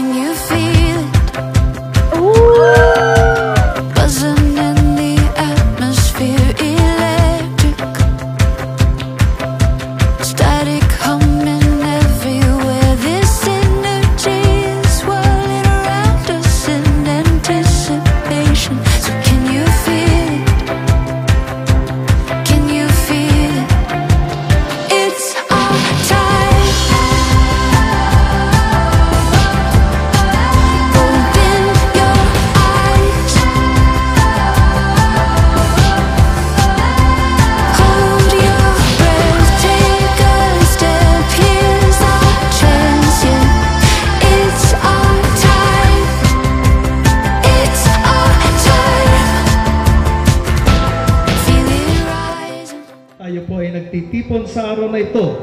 can you feel Tayo po ay nagtitipon sa araw na ito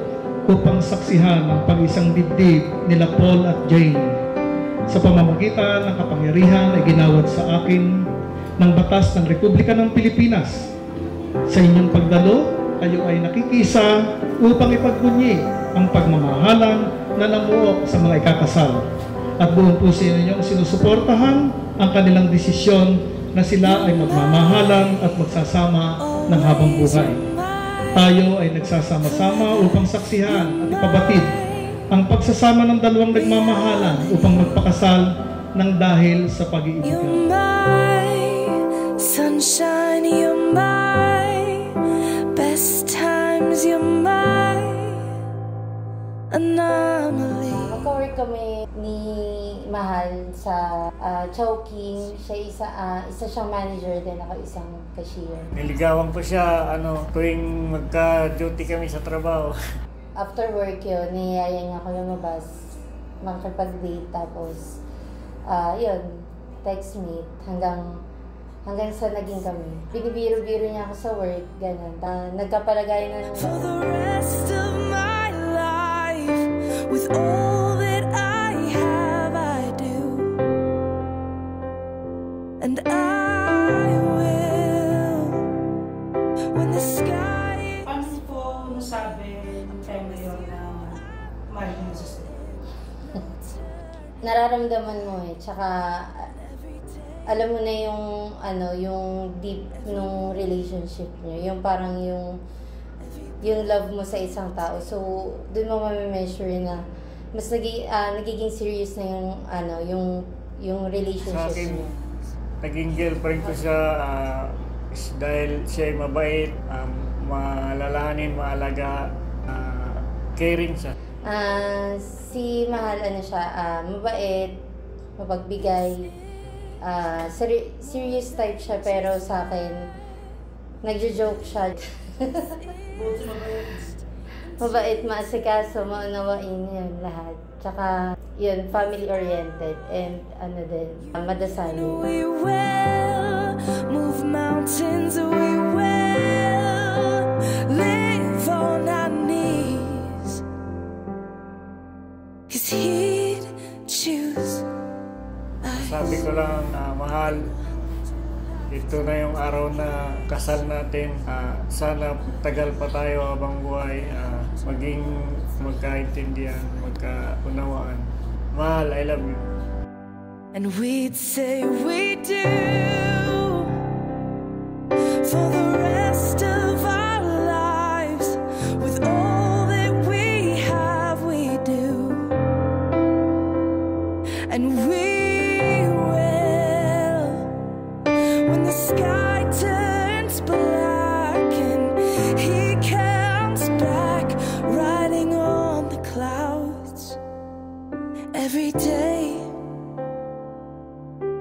upang saksihan ang pag-isang dibdib nila Paul at Jane. Sa pamamagitan ng kapangyarihan ay ginawad sa akin ng batas ng Republika ng Pilipinas. Sa inyong pagdalo, kayo ay nakikisa upang ipagbunyi ang pagmamahalan na namuok sa mga ikakasal. At buong puso ninyong sinusuportahan ang kanilang desisyon na sila ay magmamahalan at magsasama ng habang buhay. Tayo ay nagsasama-sama upang saksihan at ipabatid ang pagsasama ng dalawang nagmamahalan upang magpakasal ng dahil sa You're pag-iibigan. my sunshine, you're my anomaly. Magka-work kami ni Mahal sa uh, Chowking. Siya isa, ah, isa siyang manager din, ako isang cashier. Niligawan ko siya ano, tuwing magka-duty kami sa trabaho. After work yun, niyaya niya ako lumabas, makipag-date, tapos, ah yun, text meet, hanggang hanggang sa naging kami. Binibiro-biro niya ako sa work, ganun. Uh, nagkapalagay na For the rest of my nararamdaman mo eh. Tsaka, alam mo na yung, ano, yung deep nung relationship niyo. Yung parang yung, yung love mo sa isang tao. So, dun mo ma-measure na mas nagi, ah, nagiging serious na yung, ano, yung, yung Sa relationship akin, niyo. naging girlfriend ko siya is- dahil siya ay mabait, um, malalahanin, maalaga, ah, caring siya. Ah, si Mahal, ano siya, ah, mabait, mapagbigay, ah, seri- serious type siya, pero sa akin, nagjo-joke siya. Mabait, maasikaso, maunawain yun lahat. Tsaka, yun, family-oriented, and ano din, madasalin. we will move mountains, we will live on our knees. Cause he'd choose us. Sabi ko lang, ah, mahal, ito na yung araw na kasal natin. Ah, sana tagal pa tayo habang buhay. Ah, maging magkaintindihan, magkaunawaan. Mahal, I love you. And we'd say we do for the every day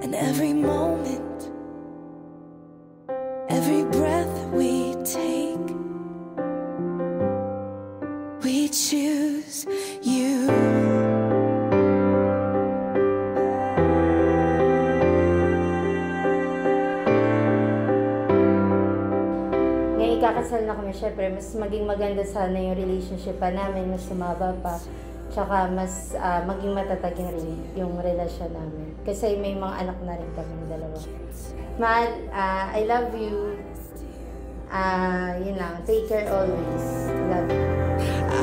and every moment, every breath we take, we choose you. Ikakasal na kami, syempre, mas maging maganda sana yung relationship pa namin, mas sumaba pa. Tsaka mas ah, maging matatag yung, yung relasyon namin. Kasi may mga anak na rin kami dalawa. Mahal, ah, I love you. Ah, yun lang. Take care always. Love you.